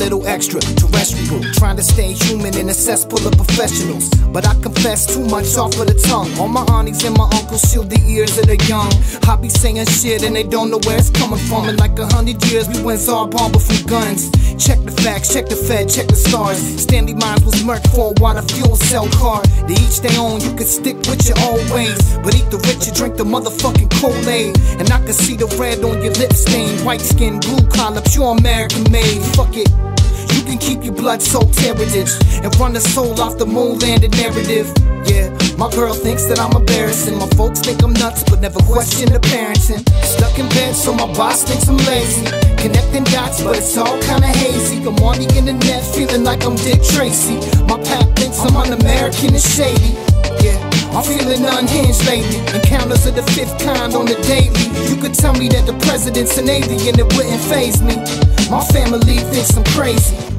extraterrestrial. Trying to stay human in a cesspool of professionals. But I confess too much off of the tongue. All my aunties and my uncles shield the ears of the young. I be saying shit and they don't know where it's coming from. In like a hundred years, we went saw a bomb from guns. Check the facts, check the Fed, check the stars. Stanley Meyers was murked for a water fuel cell car. They each their own, you can stick with your own ways. But eat the rich and drink the motherfucking Kool-Aid. And I can see the red on your lip stain. White skin, blue collar, pure American made. Fuck it. Blood soaked heritage and run the soul off the moon landed narrative. Yeah, my girl thinks that I'm embarrassing. My folks think I'm nuts, but never question the parenting. Stuck in bed, so my boss thinks I'm lazy. Connecting dots, but it's all kinda hazy. I'm on the internet, feeling like I'm Dick Tracy. My pap thinks I'm un-American and shady. Yeah. I'm feeling unhinged lately. Encounters of the fifth kind on the daily. You could tell me that the president's an alien, it wouldn't faze me. My family thinks I'm crazy.